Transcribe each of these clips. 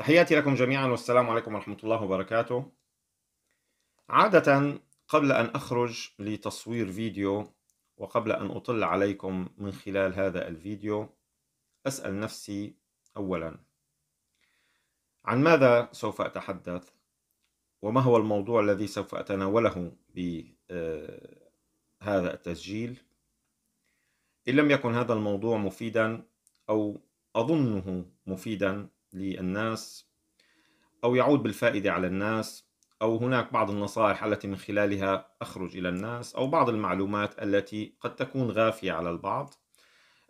تحياتي لكم جميعا والسلام عليكم ورحمة الله وبركاته. عادة قبل أن أخرج لتصوير فيديو وقبل أن أطل عليكم من خلال هذا الفيديو أسأل نفسي أولا عن ماذا سوف أتحدث وما هو الموضوع الذي سوف أتناوله بهذا التسجيل إن لم يكن هذا الموضوع مفيدا أو أظنه مفيدا للناس أو يعود بالفائدة على الناس أو هناك بعض النصائح التي من خلالها أخرج إلى الناس أو بعض المعلومات التي قد تكون غافية على البعض.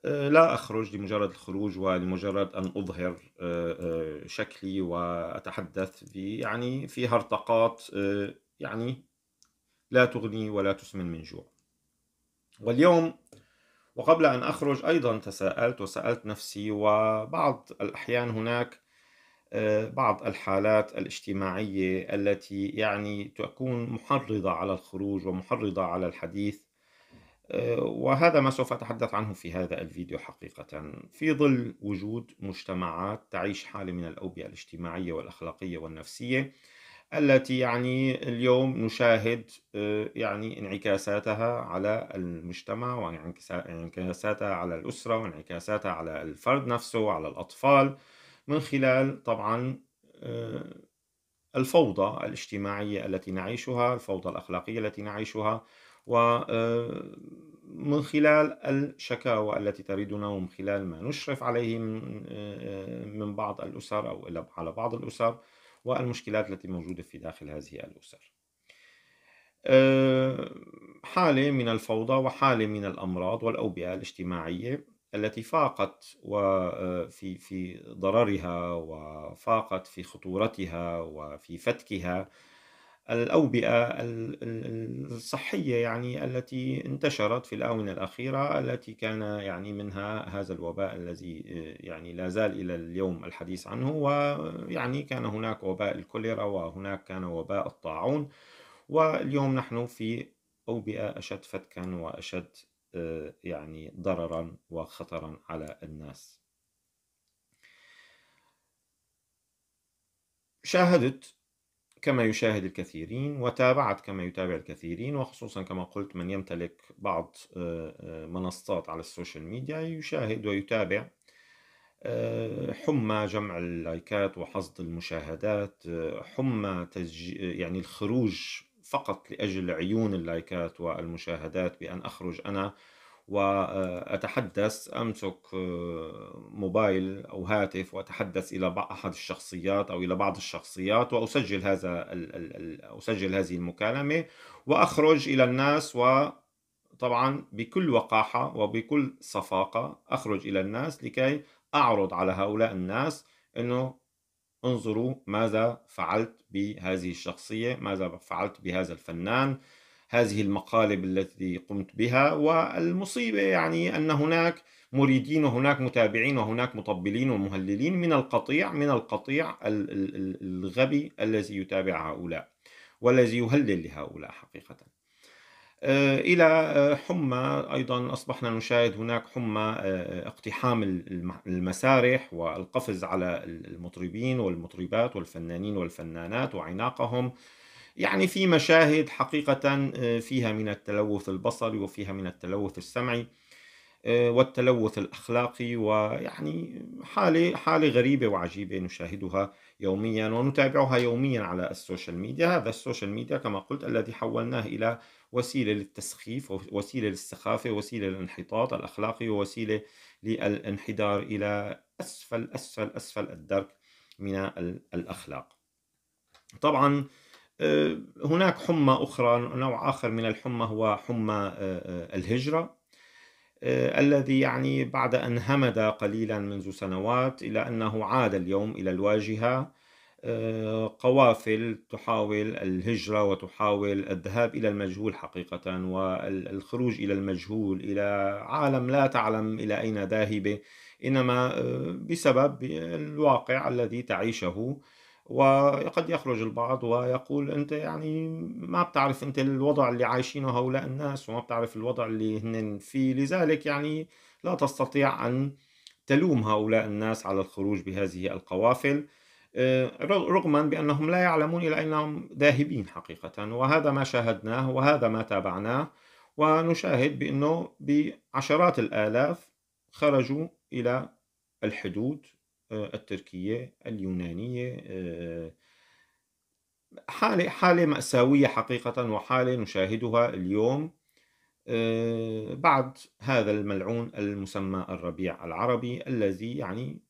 آه، لا أخرج لمجرد الخروج ولمجرد أن أظهر آه، آه، شكلي وأتحدث في يعني في هرطقات يعني لا تغني ولا تسمن من جوع. واليوم وقبل أن أخرج أيضا تساءلت وسألت نفسي وبعض الأحيان هناك آه، بعض الحالات الاجتماعية التي يعني تكون محرضة على الخروج ومحرضة على الحديث آه، وهذا ما سوف أتحدث عنه في هذا الفيديو حقيقة. في ظل وجود مجتمعات تعيش حالة من الأوبئة الاجتماعية والأخلاقية والنفسية التي يعني اليوم نشاهد آه، يعني انعكاساتها على المجتمع وانعكاساتها على الأسرة وانعكاساتها على الفرد نفسه وعلى الأطفال من خلال طبعا آه، الفوضى الاجتماعية التي نعيشها الفوضى الأخلاقية التي نعيشها ومن آه، خلال الشكاوى التي تريدنا ومن خلال ما نشرف عليه من بعض الأسر أو على بعض الأسر. والمشكلات التي موجودة في داخل هذه الأسر. آه، حالة من الفوضى وحالة من الأمراض والأوبئة الاجتماعية التي فاقت وفي آه، في ضررها وفاقت في خطورتها وفي فتكها الأوبئة الصحية يعني التي انتشرت في الآونة الأخيرة التي كان يعني منها هذا الوباء الذي يعني لا زال إلى اليوم الحديث عنه ويعني كان هناك وباء الكوليرا وهناك كان وباء الطاعون واليوم نحن في أوبئة أشد فتكا وأشد يعني ضررا وخطرا على الناس. شاهدت كما يشاهد الكثيرين وتابعت كما يتابع الكثيرين وخصوصا كما قلت من يمتلك بعض آه، آه، منصات على ال social media يشاهد ويتابع آه، حمى جمع اللايكات وحصد المشاهدات حمى تسجي يعني الخروج فقط لأجل عيون اللايكات والمشاهدات بأن أخرج أنا وأتحدث أمسك آه، موبايل أو هاتف وأتحدث إلى أحد الشخصيات أو إلى بعض الشخصيات وأسجل هذا أسجل هذه المكالمة وأخرج إلى الناس وطبعا بكل وقاحة وبكل صفاقة أخرج إلى الناس لكي أعرض على هؤلاء الناس أنه انظروا ماذا فعلت بهذه الشخصية ماذا فعلت بهذا الفنان هذه المقالب التي قمت بها والمصيبة يعني أن هناك مريدين وهناك متابعين وهناك مطبلين ومهللين من القطيع من القطيع الغبي الذي يتابع هؤلاء والذي يهلل لهؤلاء حقيقة. آه، إلى آه، حمى أيضا أصبحنا نشاهد هناك حمى آه، اقتحام المسارح والقفز على المطربين والمطربات والفنانين والفنانات وعناقهم يعني في مشاهد حقيقة آه، فيها من التلوث البصري وفيها من التلوث السمعي آه، والتلوث الأخلاقي ويعني حالة حالة غريبة وعجيبة نشاهدها يوميا ونتابعها يوميا على ال social media. هذا ال social media كما قلت الذي حولناه إلى وسيلة للتسخيف وسيلة للسخافة وسيلة للانحطاط الأخلاقي ووسيلة للانحدار إلى أسفل أسفل أسفل الدرك من الأخلاق. طبعا هناك حمى أخرى نوع آخر من الحمى هو حمى آه، آه، الهجرة الذي يعني بعد أن همد قليلا منذ سنوات إلى أنه عاد اليوم إلى الواجهة قوافل تحاول الهجرة وتحاول الذهاب إلى المجهول حقيقة والخروج إلى المجهول إلى عالم لا تعلم إلى أين ذاهبة إنما بسبب الواقع الذي تعيشه. وقد يخرج البعض ويقول أنت يعني ما بتعرف أنت الوضع اللي عايشينه هؤلاء الناس وما بتعرف الوضع اللي هن فيه. لذلك يعني لا تستطيع أن تلوم هؤلاء الناس على الخروج بهذه القوافل آه، رغما بأنهم لا يعلمون إلى أنهم ذاهبين حقيقة. وهذا ما شاهدناه وهذا ما تابعناه ونشاهد بأنه بعشرات الآلاف خرجوا إلى الحدود التركية اليونانية آه، حالة حالة مأساوية حقيقة وحالة نشاهدها اليوم بعد هذا الملعون المسمى الربيع العربي الذي يعني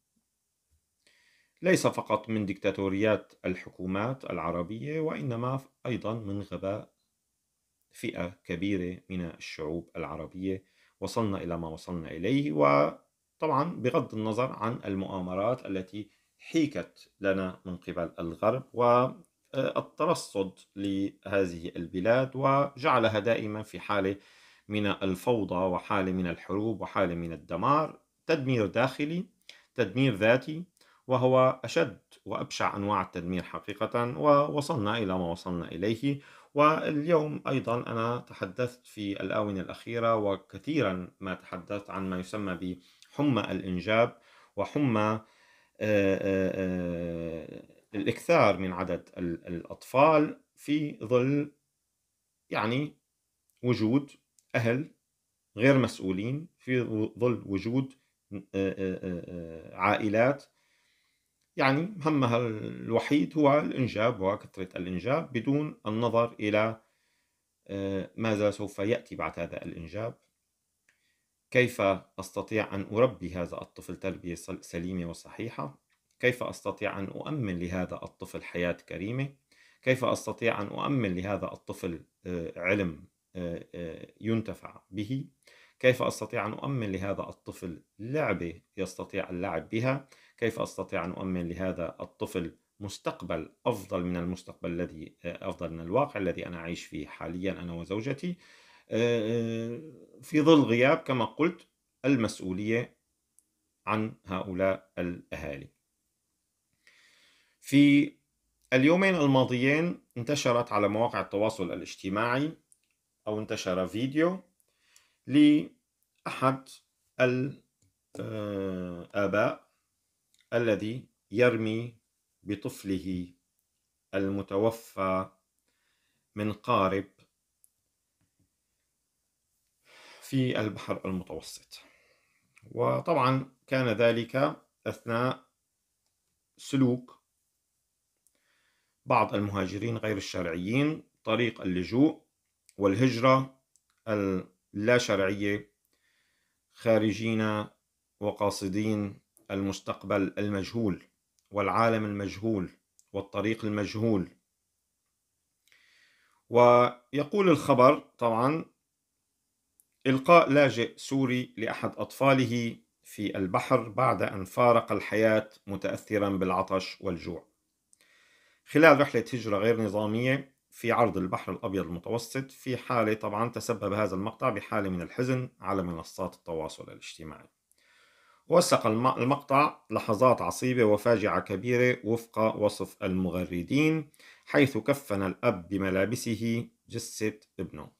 ليس فقط من ديكتاتوريات الحكومات العربية وإنما أيضا من غباء فئة كبيرة من الشعوب العربية وصلنا إلى ما وصلنا إليه وطبعا بغض النظر عن المؤامرات التي حيكت لنا من قبل الغرب والترصد لهذه البلاد وجعلها دائما في حالة من الفوضى وحالة من الحروب وحالة من الدمار. تدمير داخلي تدمير ذاتي وهو أشد وأبشع أنواع التدمير حقيقة ووصلنا إلى ما وصلنا إليه. واليوم أيضا أنا تحدثت في الآونة الأخيرة وكثيرا ما تحدثت عن ما يسمى بحمى الإنجاب وحمى الإكثار من عدد الأطفال في ظل يعني وجود أهل غير مسؤولين في ظل وجود عائلات. يعني همها الوحيد هو الإنجاب وكثرة الإنجاب بدون النظر إلى آه، ماذا سوف يأتي بعد هذا الإنجاب. كيف أستطيع أن أربي هذا الطفل تربية سليمة وصحيحة؟ كيف أستطيع أن أؤمن لهذا الطفل حياة كريمة؟ كيف أستطيع أن أؤمن لهذا الطفل آه، علم آه، ينتفع به؟ كيف أستطيع أن أؤمن لهذا الطفل لعبة يستطيع اللعب بها؟ كيف أستطيع أن أؤمن لهذا الطفل مستقبل أفضل من المستقبل الذي أفضل من الواقع الذي أنا أعيش فيه حاليا أنا وزوجتي؟ في ظل غياب كما قلت المسؤولية عن هؤلاء الأهالي. في اليومين الماضيين انتشرت على مواقع التواصل الاجتماعي أو انتشر فيديو لأحد الآباء الذي يرمي بطفله المتوفى من قارب في البحر المتوسط. وطبعا كان ذلك أثناء سلوك بعض المهاجرين غير الشرعيين طريق اللجوء والهجرة اللا شرعية خارجين وقاصدين المستقبل المجهول والعالم المجهول والطريق المجهول. ويقول الخبر طبعا إلقاء لاجئ سوري لأحد أطفاله في البحر بعد أن فارق الحياة متأثرا بالعطش والجوع. خلال رحلة هجرة غير نظامية في عرض البحر الأبيض المتوسط في حالة طبعا تسبب هذا المقطع بحالة من الحزن على منصات التواصل الاجتماعي. وثق المقطع لحظات عصيبة وفاجعة كبيرة وفق وصف المغردين حيث كفن الأب بملابسه جثة ابنه.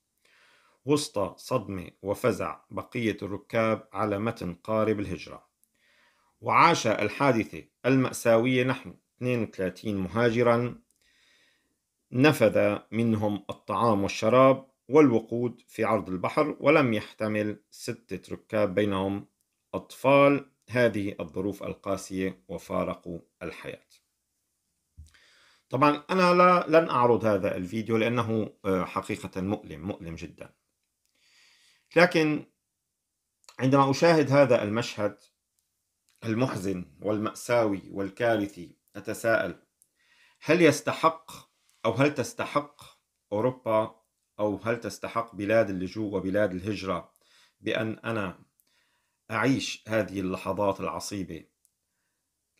وسط صدمة وفزع بقية الركاب على متن قارب الهجرة. وعاش الحادثة المأساوية نحو 32 مهاجرا. نفذ منهم الطعام والشراب والوقود في عرض البحر ولم يحتمل ستة ركاب بينهم أطفال. هذه الظروف القاسية وفارقوا الحياة. طبعا أنا لا لن أعرض هذا الفيديو لأنه آه، حقيقة مؤلم مؤلم جدا. لكن عندما أشاهد هذا المشهد المحزن والمأساوي والكارثي أتساءل هل يستحق أو هل تستحق أوروبا أو هل تستحق بلاد اللجوء وبلاد الهجرة بأن أنا أعيش هذه اللحظات العصيبة؟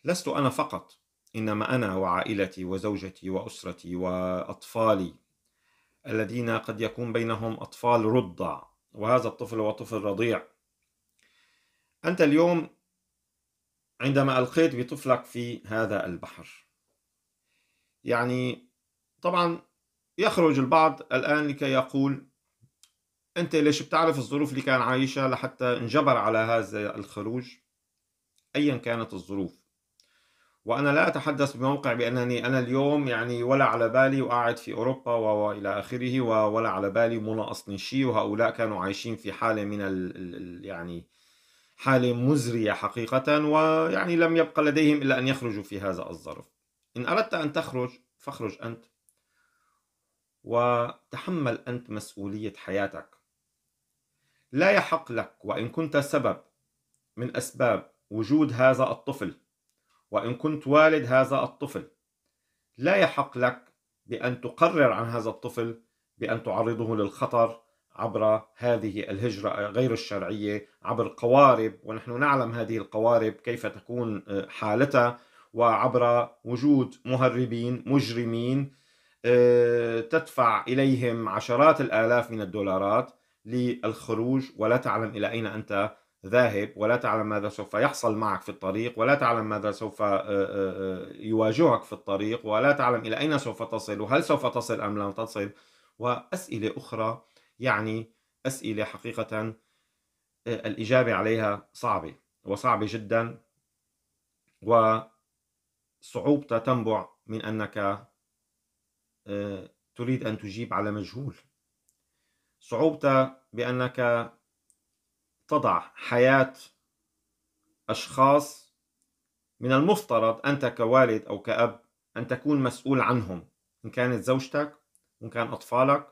لست أنا فقط إنما أنا وعائلتي وزوجتي وأسرتي وأطفالي الذين قد يكون بينهم أطفال رضع. وهذا الطفل هو طفل رضيع. أنت اليوم عندما ألقيت بطفلك في هذا البحر يعني طبعا يخرج البعض الآن لكي يقول أنت ليش بتعرف الظروف اللي كان عايشها لحتى انجبر على هذا الخروج؟ ايا كانت الظروف. وأنا لا أتحدث بموقع بأنني أنا اليوم يعني ولا على بالي وقاعد في أوروبا وإلى آخره ولا على بالي مناقصني شيء وهؤلاء كانوا عايشين في حالة من ال يعني حالة مزرية حقيقة ويعني لم يبقى لديهم إلا أن يخرجوا في هذا الظرف. إن أردت أن تخرج فاخرج أنت. وتحمل أنت مسؤولية حياتك. لا يحق لك وإن كنت سبب من أسباب وجود هذا الطفل وإن كنت والد هذا الطفل. لا يحق لك بأن تقرر عن هذا الطفل بأن تعرضه للخطر عبر هذه الهجرة غير الشرعية عبر قوارب ونحن نعلم هذه القوارب كيف تكون آه، حالتها وعبر وجود مهربين مجرمين آه، تدفع إليهم عشرات الآلاف من الدولارات للخروج ولا تعلم إلى أين أنت ذاهب ولا تعلم ماذا سوف يحصل معك في الطريق ولا تعلم ماذا سوف آه، آه، يواجهك في الطريق ولا تعلم إلى أين سوف تصل وهل سوف تصل أم لا تصل. وأسئلة أخرى يعني أسئلة حقيقة الإجابة عليها صعبة وصعبة جدا وصعوبتها تنبع من أنك تريد أن تجيب على مجهول. صعوبتها بأنك تضع حياة أشخاص من المفترض أنت كوالد أو كأب أن تكون مسؤول عنهم إن كانت زوجتك وإن كان أطفالك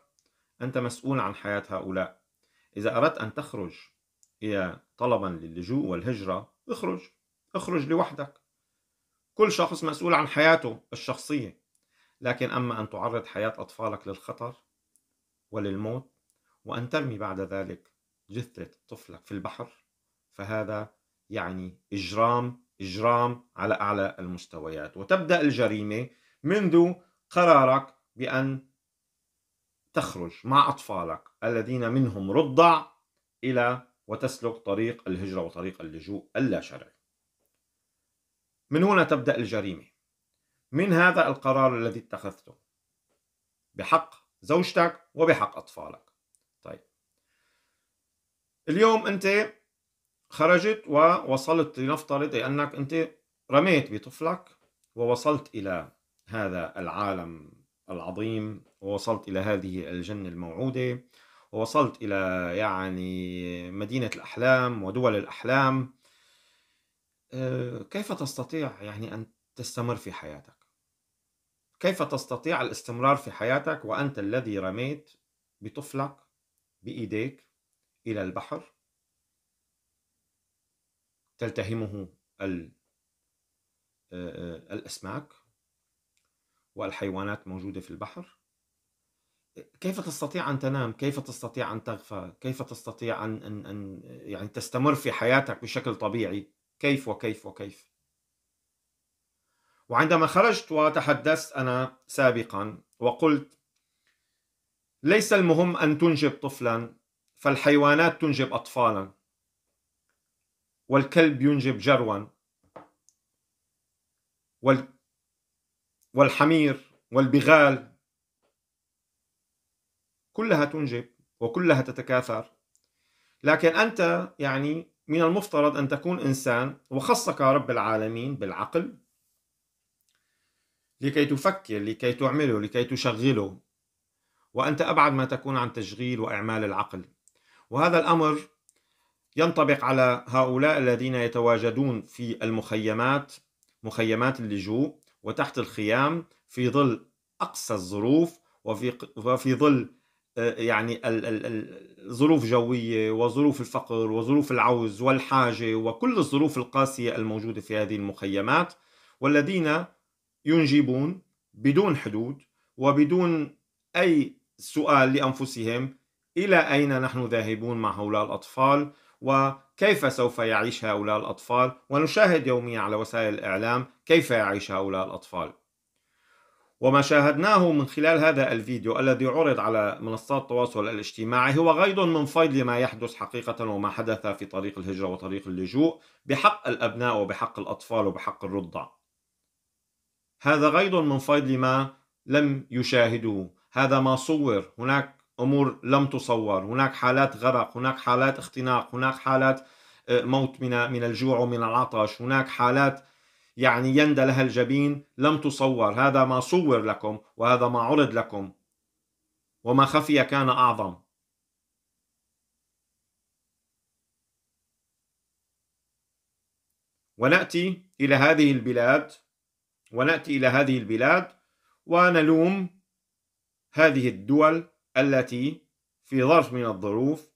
أنت مسؤول عن حياة هؤلاء. إذا أردت أن تخرج إلى طلبا للجوء والهجرة اخرج اخرج لوحدك. كل شخص مسؤول عن حياته الشخصية. لكن أما أن تعرض حياة أطفالك للخطر وللموت وأن ترمي بعد ذلك جثة طفلك في البحر فهذا يعني إجرام إجرام على أعلى المستويات. وتبدأ الجريمة منذ قرارك بأن تخرج مع أطفالك الذين منهم رضع إلى وتسلك طريق الهجرة وطريق اللجوء اللا شرعي من هنا تبدأ الجريمة. من هذا القرار الذي اتخذته؟ بحق زوجتك وبحق أطفالك. اليوم أنت خرجت ووصلت لنفترض أنك أنت رميت بطفلك ووصلت إلى هذا العالم العظيم ووصلت إلى هذه الجنة الموعودة ووصلت إلى يعني مدينة الأحلام ودول الأحلام. آه، كيف تستطيع يعني أن تستمر في حياتك؟ كيف تستطيع الاستمرار في حياتك وأنت الذي رميت بطفلك بإيديك؟ إلى البحر. تلتهمه آه، آه، الأسماك والحيوانات موجودة في البحر. كيف تستطيع أن تنام؟ كيف تستطيع أن تغفى؟ كيف تستطيع أن, أن, أن يعني تستمر في حياتك بشكل طبيعي؟ كيف وكيف وكيف؟ وعندما خرجت وتحدثت أنا سابقا وقلت ليس المهم أن تنجب طفلا فالحيوانات تنجب أطفالا والكلب ينجب جروا والحمير والبغال كلها تنجب وكلها تتكاثر. لكن أنت يعني من المفترض أن تكون إنسان وخصك رب العالمين بالعقل لكي تفكر لكي تعمله لكي تشغله وأنت أبعد ما تكون عن تشغيل وإعمال العقل. وهذا الأمر ينطبق على هؤلاء الذين يتواجدون في المخيمات مخيمات اللجوء وتحت الخيام في ظل أقصى الظروف وفي وفي ظل آه، يعني ظروف جوية وظروف الفقر وظروف العوز والحاجة وكل الظروف القاسية الموجودة في هذه المخيمات والذين ينجبون بدون حدود وبدون أي سؤال لأنفسهم إلى أين نحن ذاهبون مع هؤلاء الأطفال؟ وكيف سوف يعيش هؤلاء الأطفال؟ ونشاهد يوميا على وسائل الإعلام كيف يعيش هؤلاء الأطفال. وما شاهدناه من خلال هذا الفيديو الذي عرض على منصات التواصل الاجتماعي هو غيض من فيض ما يحدث حقيقة وما حدث في طريق الهجرة وطريق اللجوء بحق الأبناء وبحق الأطفال وبحق الرضع. هذا غيض من فيض لما لم يشاهدوه. هذا ما صور. هناك أمور لم تصور. هناك حالات غرق هناك حالات اختناق هناك حالات آه، موت من من الجوع ومن العطش. هناك حالات يعني يندى لها الجبين لم تصور. هذا ما صور لكم وهذا ما عرض لكم وما خفي كان أعظم. ونأتي إلى هذه البلاد ونأتي إلى هذه البلاد ونلوم هذه الدول التي في ظرف من الظروف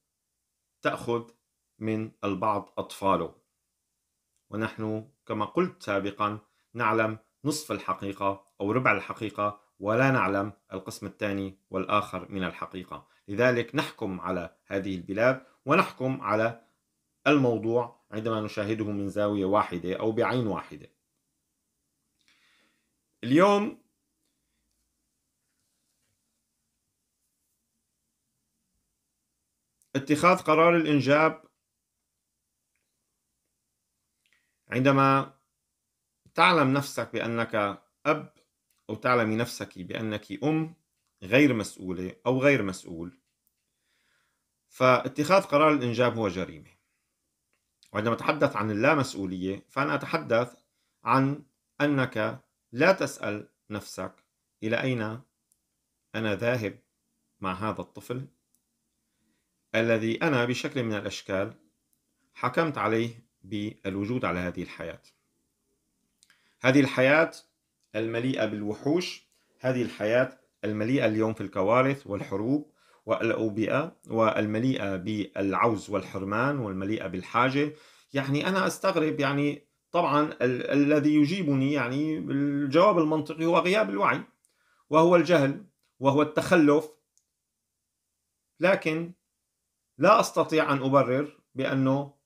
تأخذ من البعض أطفاله. ونحن كما قلت سابقا نعلم نصف الحقيقة أو ربع الحقيقة ولا نعلم القسم الثاني والآخر من الحقيقة. لذلك نحكم على هذه البلاد ونحكم على الموضوع عندما نشاهده من زاوية واحدة أو بعين واحدة. اليوم اتخاذ قرار الإنجاب عندما تعلم نفسك بأنك أب أو تعلمي نفسك بأنك أم غير مسؤولة أو غير مسؤول فاتخاذ قرار الإنجاب هو جريمة. وعندما أتحدث عن اللامسؤولية فأنا أتحدث عن أنك لا تسأل نفسك إلى أين أنا ذاهب مع هذا الطفل. الذي أنا بشكل من الأشكال حكمت عليه بالوجود على هذه الحياة. هذه الحياة المليئة بالوحوش هذه الحياة المليئة اليوم في الكوارث والحروب والأوبئة والمليئة بالعوز والحرمان والمليئة بالحاجة. يعني أنا أستغرب يعني طبعا ال- الذي يجيبني يعني الجواب المنطقي هو غياب الوعي وهو الجهل وهو التخلف. لكن لا أستطيع أن أبرر بأنه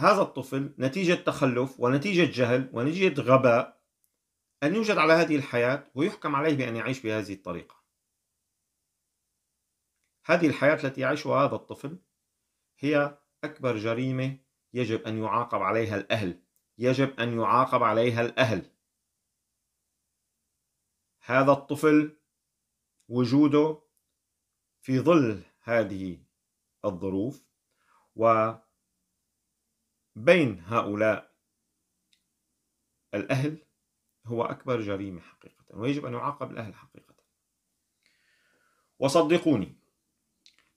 هذا الطفل نتيجة تخلف ونتيجة جهل ونتيجة غباء أن يوجد على هذه الحياة ويحكم عليه بأن يعيش بهذه الطريقة. هذه الحياة التي يعيشها هذا الطفل هي أكبر جريمة يجب أن يعاقب عليها الأهل يجب أن يعاقب عليها الأهل. هذا الطفل وجوده في ظل هذه الظروف وبين هؤلاء الأهل هو أكبر جريمة حقيقة ويجب أن يعاقب الأهل حقيقة. وصدقوني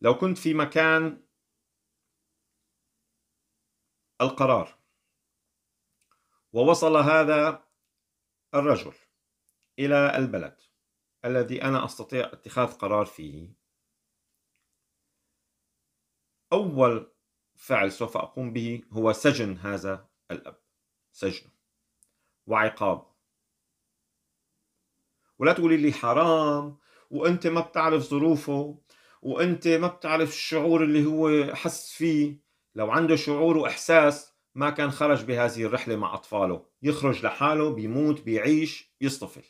لو كنت في مكان القرار ووصل هذا الرجل إلى البلد الذي أنا أستطيع اتخاذ قرار فيه أول فعل سوف أقوم به هو سجن هذا الأب. سجنه وعقابه ولا تقولي لي حرام وأنت ما بتعرف ظروفه وأنت ما بتعرف الشعور اللي هو حس فيه. لو عنده شعور وإحساس ما كان خرج بهذه الرحلة مع أطفاله. يخرج لحاله بيموت بيعيش يصطفل.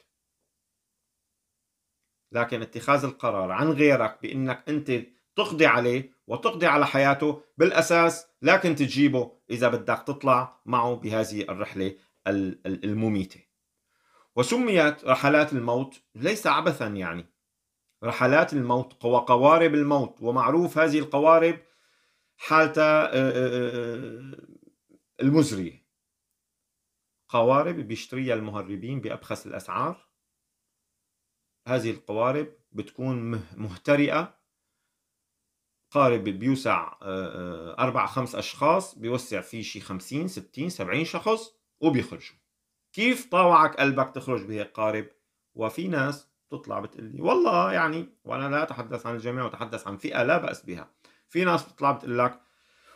لكن اتخاذ القرار عن غيرك بإنك أنت تقضي عليه وتقضي على حياته بالأساس لكن تجيبه إذا بدك تطلع معه بهذه الرحلة المميتة. وسميت رحلات الموت ليس عبثا يعني. رحلات الموت وقوارب الموت ومعروف هذه القوارب حالتها المزرية. قوارب بيشتريها المهربين بأبخس الأسعار. هذه القوارب بتكون مهترئة قارب بيوسع أربع خمس أشخاص بيوسع فيه شي خمسين ستين سبعين شخص وبيخرجوا. كيف طاوعك قلبك تخرج بهيك قارب؟ وفي ناس تطلع بتقول لي والله يعني وأنا لا أتحدث عن الجميع وأتحدث عن فئة لا بأس بها. في ناس بتطلع بتقول لك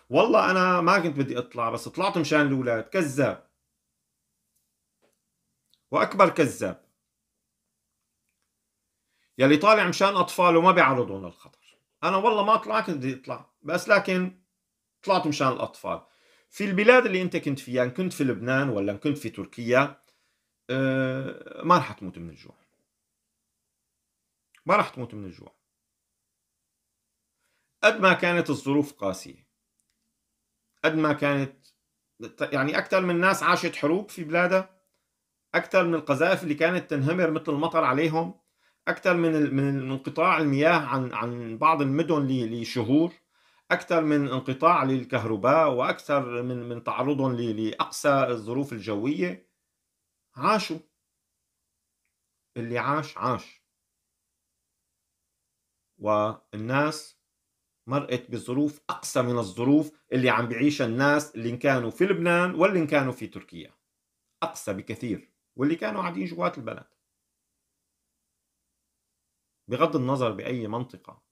والله أنا ما كنت بدي أطلع بس طلعت مشان الأولاد كذاب. وأكبر كذاب يلي طالع مشان اطفاله ما بيعرضهم للخطر أنا والله ما طلعت بدي اطلع بس لكن طلعت مشان الأطفال. في البلاد اللي أنت كنت فيها إن كنت في لبنان ولا إن كنت في تركيا آه، ما رح تموت من الجوع. ما رح تموت من الجوع. قد ما كانت الظروف قاسية. قد ما كانت يعني أكثر من ناس عاشت حروب في بلادها. أكثر من القذائف اللي كانت تنهمر مثل المطر عليهم. أكثر من من انقطاع المياه عن عن بعض المدن لشهور أكثر من انقطاع للكهرباء وأكثر من من تعرضهم لأقسى الظروف الجوية. عاشوا. اللي عاش عاش. والناس مرقت بظروف أقسى من الظروف اللي عم بيعيشها الناس اللي كانوا في لبنان واللي كانوا في تركيا. أقسى بكثير واللي كانوا قاعدين جوات البلد. بغض النظر بأي منطقة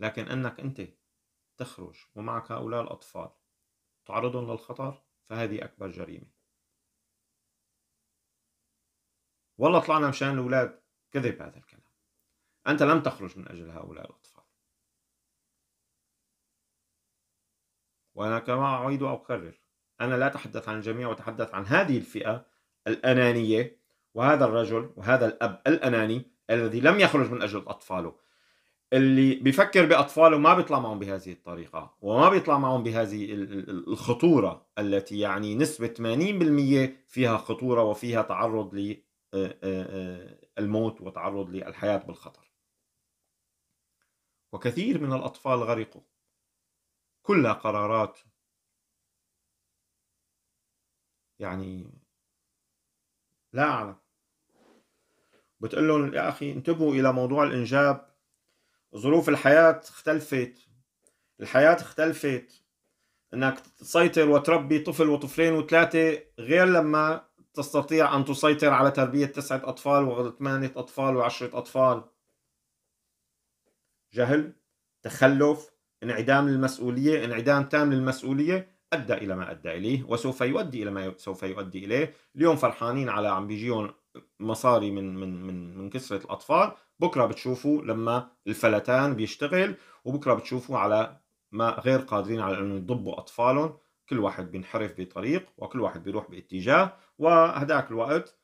لكن أنك أنت تخرج ومعك هؤلاء الأطفال تعرضهم للخطر فهذه أكبر جريمة. والله طلعنا مشان الأولاد كذب هذا الكلام. أنت لم تخرج من أجل هؤلاء الأطفال. وأنا كما أعيد وأكرر أنا لا أتحدث عن الجميع وأتحدث عن هذه الفئة الأنانية وهذا الرجل وهذا الأب الأناني الذي لم يخرج من أجل أطفاله. اللي بيفكر بأطفاله ما بيطلع معهم بهذه الطريقة وما بيطلع معهم بهذه الخطورة التي يعني نسبة 80% فيها خطورة وفيها تعرض للموت وتعرض للحياة بالخطر. وكثير من الأطفال غرقوا. كلها قرارات يعني لا أعلم. بتقول لهم يا أخي انتبهوا إلى موضوع الإنجاب. ظروف الحياة اختلفت. الحياة اختلفت. إنك تسيطر وتربي طفل وطفلين وثلاثة غير لما تستطيع أن تسيطر على تربية تسعة أطفال وثمانية أطفال وعشرة أطفال. جهل تخلف انعدام للمسؤولية انعدام تام للمسؤولية أدى إلى ما أدى إليه وسوف يؤدي إلى ما سوف يؤدي إليه. اليوم فرحانين على عم بيجيهم مصاري من من من من كسرة الأطفال بكرة بتشوفوا لما الفلتان بيشتغل وبكرة بتشوفوا على ما غير قادرين على إنه يضبوا أطفالهم. كل واحد بينحرف بطريق وكل واحد بيروح باتجاه وهداك الوقت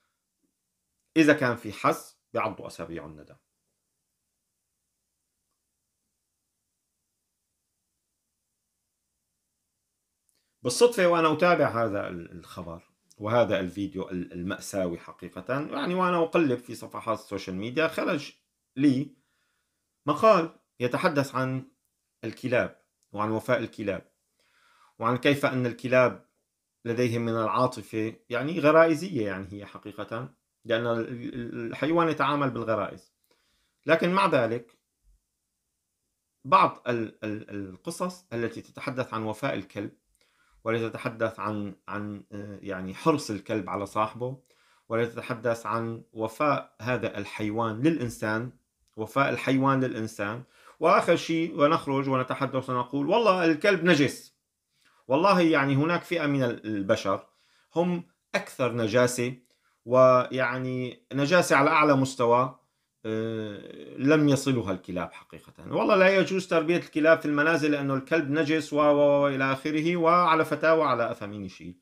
إذا كان في حس بيعضوا أسابيع الندم. بالصدفة وأنا أتابع هذا الخبر. وهذا الفيديو المأساوي حقيقة. يعني وأنا أقلب في صفحات ال social media خرج لي مقال يتحدث عن الكلاب وعن وفاء الكلاب وعن كيف أن الكلاب لديهم من العاطفة يعني غرائزية يعني هي حقيقة لأن الحيوان يتعامل بالغرائز. لكن مع ذلك بعض القصص التي تتحدث عن وفاء الكلب والتي تتحدث عن عن يعني حرص الكلب على صاحبه والتي تتحدث عن وفاء هذا الحيوان للإنسان وفاء الحيوان للإنسان. وآخر شيء ونخرج ونتحدث ونقول والله الكلب نجس. والله يعني هناك فئة من البشر هم أكثر نجاسة ويعني نجاسة على أعلى مستوى آه، لم يصلها الكلاب حقيقة. والله لا يجوز تربية الكلاب في المنازل لأنه الكلب نجس وإلى آخره وعلى فتاوى على أثمين شيء.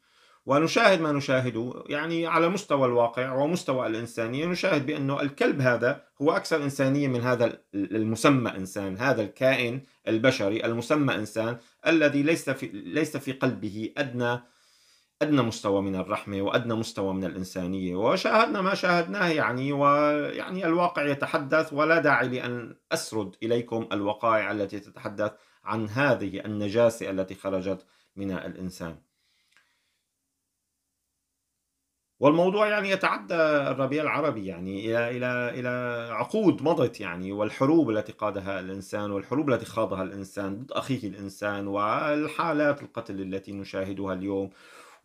ونشاهد ما نشاهده يعني على مستوى الواقع ومستوى الإنسانية نشاهد بأنه الكلب هذا هو أكثر إنسانية من هذا المسمى إنسان هذا الكائن البشري المسمى إنسان الذي ليس في ليس في قلبه أدنى أدنى مستوى من الرحمة وأدنى مستوى من الإنسانية وشاهدنا ما شاهدناه يعني ويعني الواقع يتحدث ولا داعي لأن أسرد إليكم الوقائع التي تتحدث عن هذه النجاسة التي خرجت من الإنسان. والموضوع يعني يتعدى الربيع العربي يعني إلى إلى إلى عقود مضت يعني والحروب التي قادها الإنسان والحروب التي خاضها الإنسان ضد أخيه الإنسان والحالات القتل التي نشاهدها اليوم.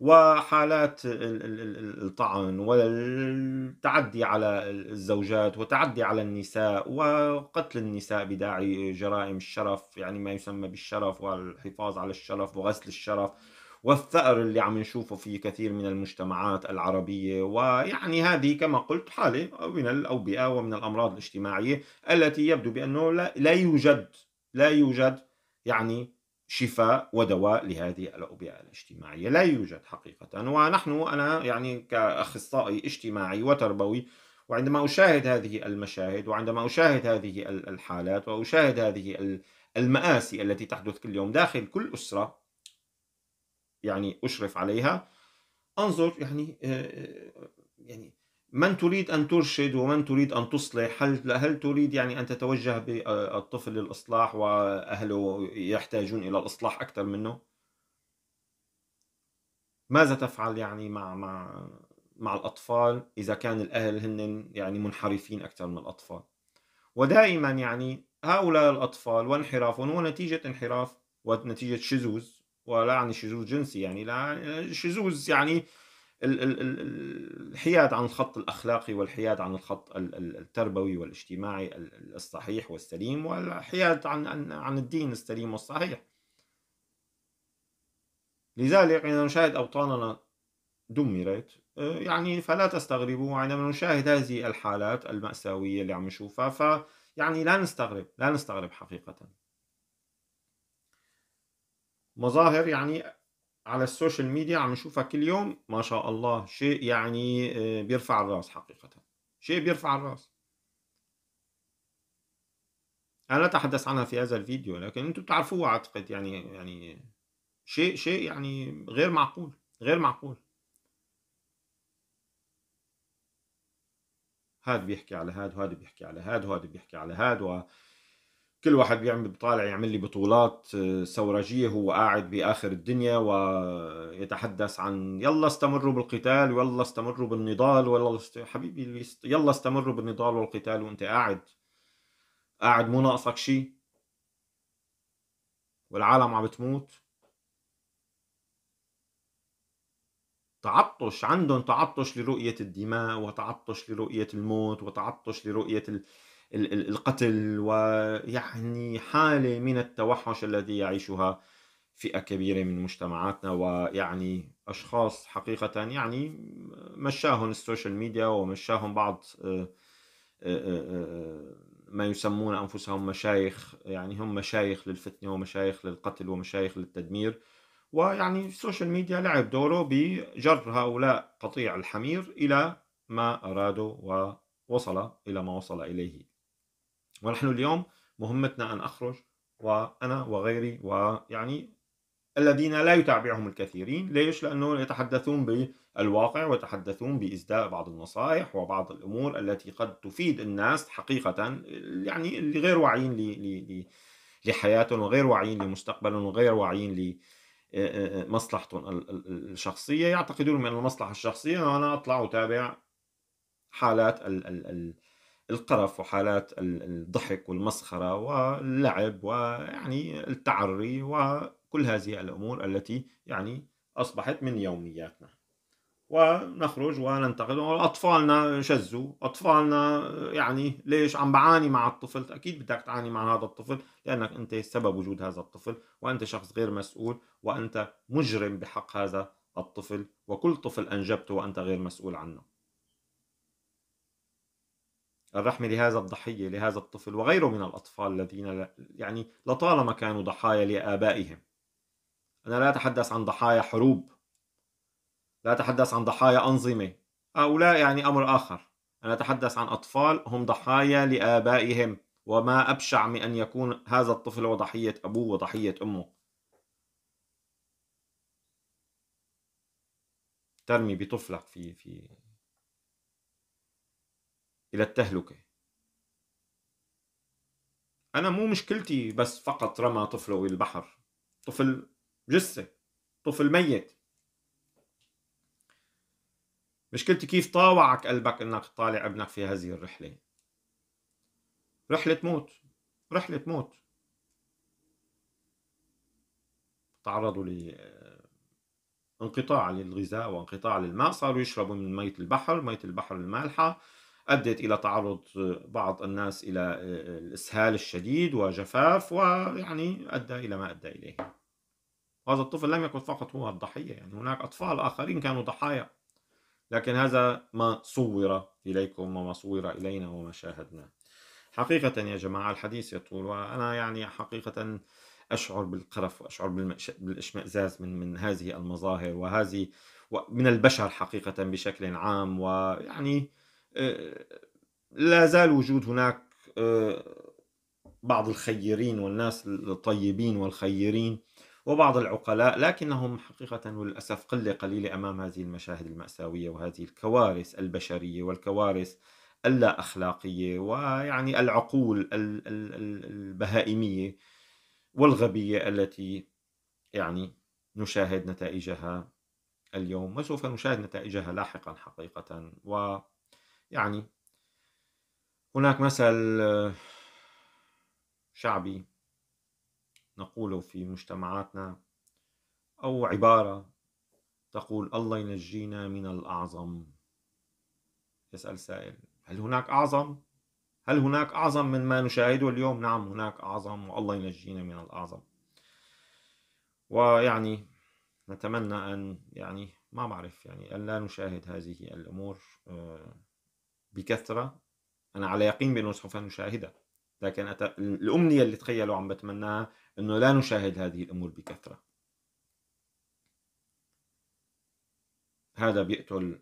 وحالات الطعن والتعدي على الزوجات وتعدي على النساء وقتل النساء بداعي جرائم الشرف يعني ما يسمى بالشرف والحفاظ على الشرف وغسل الشرف والثأر اللي عم نشوفه في كثير من المجتمعات العربية. ويعني هذه كما قلت حالة من الأوبئة ومن الأمراض الاجتماعية التي يبدو بأنه لا, لا يوجد لا يوجد يعني شفاء ودواء لهذه الأوبئة الاجتماعية. لا يوجد حقيقة ونحن أنا يعني كأخصائي اجتماعي وتربوي وعندما أشاهد هذه المشاهد وعندما أشاهد هذه الحالات وأشاهد هذه المآسي التي تحدث كل يوم داخل كل أسرة يعني أشرف عليها أنظر يعني آه، آه، يعني من تريد أن ترشد ومن تريد أن تصلح هل هل تريد يعني أن تتوجه بالطفل للإصلاح وأهله يحتاجون إلى الإصلاح أكثر منه؟ ماذا تفعل يعني مع مع مع الأطفال إذا كان الأهل هن يعني منحرفين أكثر من الأطفال ودائما يعني هؤلاء الأطفال وانحرافهم هو نتيجة انحراف ونتيجة شذوذ ولا يعني شذوذ جنسي يعني لا شذوذ يعني الحياد عن الخط الأخلاقي والحياد عن الخط التربوي والاجتماعي الصحيح والسليم والحياد عن عن الدين السليم والصحيح. لذلك عندما نشاهد أوطاننا دمرت يعني فلا تستغربوا عندما نشاهد هذه الحالات المأساوية اللي عم نشوفها فيعني لا نستغرب لا نستغرب حقيقة. مظاهر يعني على السوشيال ميديا عم نشوفها كل يوم ما شاء الله شيء يعني آه، بيرفع الرأس حقيقة. شيء بيرفع الرأس. أنا لا أتحدث عنها في هذا الفيديو لكن أنتم تعرفوها أعتقد يعني يعني شيء شيء يعني غير معقول غير معقول. هذا بيحكي على هذا وهذا بيحكي على هذا وهذا بيحكي على هذا كل واحد بيعمل بيطالع يعمل لي بطولات آه، سوراجية هو قاعد بآخر الدنيا ويتحدث عن يلا استمروا بالقتال ويلا استمروا بالنضال ولا است... حبيبي يلا استمروا بالنضال والقتال وأنت قاعد قاعد مو ناقصك شيء. والعالم عم بتموت. تعطش عندهم تعطش لرؤية الدماء وتعطش لرؤية الموت وتعطش لرؤية ال... القتل ويعني حالة من التوحش الذي يعيشها فئة كبيرة من مجتمعاتنا ويعني أشخاص حقيقة يعني مشاهم ال social media ومشاهم بعض آه، آه، آه، ما يسمون أنفسهم مشايخ يعني هم مشايخ للفتنة ومشايخ للقتل ومشايخ للتدمير. ويعني ال social media لعب دوره بجر هؤلاء قطيع الحمير إلى ما أرادوا ووصل إلى ما وصل إليه. ونحن اليوم مهمتنا أن أخرج وأنا وغيري ويعني الذين لا يتابعهم الكثيرين ليش؟ لأنه يتحدثون بالواقع ويتحدثون بإسداء بعض النصائح وبعض الأمور التي قد تفيد الناس حقيقة يعني اللي غير واعيين لحياتهم وغير واعيين لمستقبلهم وغير واعيين لمصلحتهم الشخصية يعتقدون من المصلحة الشخصية أنا أطلع وتابع حالات ال ال ال القرف وحالات الضحك والمسخرة واللعب ويعني التعري وكل هذه الأمور التي يعني أصبحت من يومياتنا. ونخرج وننتقد أطفالنا شزوا. أطفالنا يعني ليش عم بعاني مع الطفل؟ أكيد بدك تعاني مع هذا الطفل لأنك أنت سبب وجود هذا الطفل وأنت شخص غير مسؤول وأنت مجرم بحق هذا الطفل وكل طفل أنجبته وأنت غير مسؤول عنه. الرحمة لهذا الضحية لهذا الطفل وغيره من الأطفال الذين يعني لطالما كانوا ضحايا لآبائهم. أنا لا أتحدث عن ضحايا حروب. لا أتحدث عن ضحايا أنظمة. هؤلاء يعني أمر آخر. أنا أتحدث عن أطفال هم ضحايا لآبائهم. وما أبشع من أن يكون هذا الطفل هو ضحية أبوه وضحية أمه. ترمي بطفلك في في إلى التهلكة. أنا مو مشكلتي بس فقط رمى طفله البحر. طفل جثة طفل ميت. مشكلتي كيف طاوعك قلبك إنك تطالع ابنك في هذه الرحلة؟ رحلة موت رحلة موت. تعرضوا لانقطاع للغذاء وانقطاع للماء صاروا يشربوا من مية البحر مية البحر المالحة. أدت إلى تعرض بعض الناس إلى الإسهال الشديد وجفاف ويعني أدى إلى ما أدى إليه. وهذا الطفل لم يكن فقط هو الضحية يعني هناك أطفال آخرين كانوا ضحايا. لكن هذا ما صور إليكم وما صور إلينا وما شاهدنا. حقيقة يا جماعة الحديث يطول وأنا يعني حقيقة أشعر بالقرف وأشعر بالإشمئزاز من من هذه المظاهر وهذه من البشر حقيقة بشكل عام ويعني لا زال وجود هناك آه، بعض الخيرين والناس الطيبين والخيرين وبعض العقلاء لكنهم حقيقة وللأسف قلة قليلة أمام هذه المشاهد المأساوية وهذه الكوارث البشرية والكوارث اللا أخلاقية ويعني العقول البهائمية والغبية التي يعني نشاهد نتائجها اليوم وسوف نشاهد نتائجها لاحقا حقيقة ويعني هناك مثل شعبي نقوله في مجتمعاتنا أو عبارة تقول الله ينجينا من الأعظم يسأل سائل هل هناك أعظم؟ هل هناك أعظم من ما نشاهده اليوم؟ نعم هناك أعظم والله ينجينا من الأعظم ويعني نتمنى أن يعني ما بعرف يعني أن لا نشاهد هذه الأمور بكثرة أنا على يقين بأنه سوف نشاهدها لكن أت... الأمنية اللي تخيلوا عم بتمناها أنه لا نشاهد هذه الأمور بكثرة. هذا بيقتل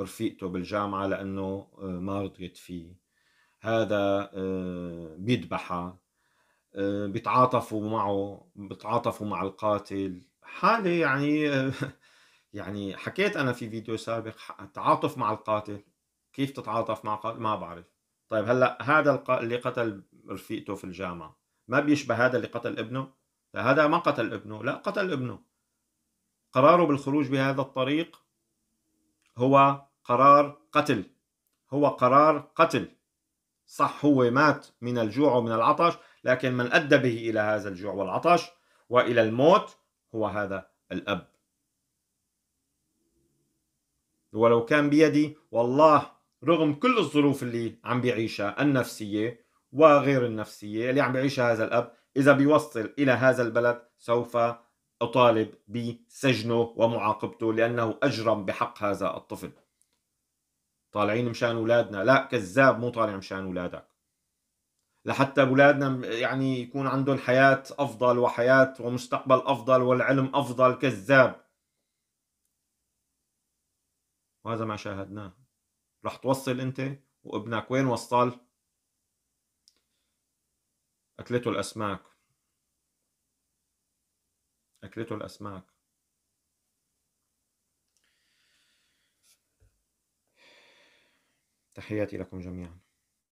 رفيقته بالجامعة لأنه آه، ما رضيت فيه. هذا آه، بيذبحها آه، بيتعاطفوا معه بيتعاطفوا مع القاتل. حالة يعني يعني حكيت أنا في فيديو سابق تعاطف مع القاتل. كيف تتعاطف مع قاتل ما بعرف. طيب هلأ هذا اللي قتل رفيقته في الجامعة ما بيشبه هذا اللي قتل ابنه؟ لا هذا ما قتل ابنه لا قتل ابنه. قراره بالخروج بهذا الطريق هو قرار قتل هو قرار قتل. صح هو مات من الجوع ومن العطش لكن من أدى به إلى هذا الجوع والعطش وإلى الموت هو هذا الأب. ولو كان بيدي والله رغم كل الظروف اللي عم بيعيشها النفسية وغير النفسية اللي عم بيعيشها هذا الأب إذا بيوصل إلى هذا البلد سوف أطالب بسجنه ومعاقبته لأنه أجرم بحق هذا الطفل. طالعين مشان أولادنا. لا كذاب مو طالع مشان أولادك. لحتى أولادنا يعني يكون عندهم حياة أفضل وحياة ومستقبل أفضل والعلم أفضل. كذاب. وهذا ما شاهدناه. رح توصل أنت وابنك. وين وصل؟ أكلته الأسماك. أكلته الأسماك. تحياتي لكم جميعا.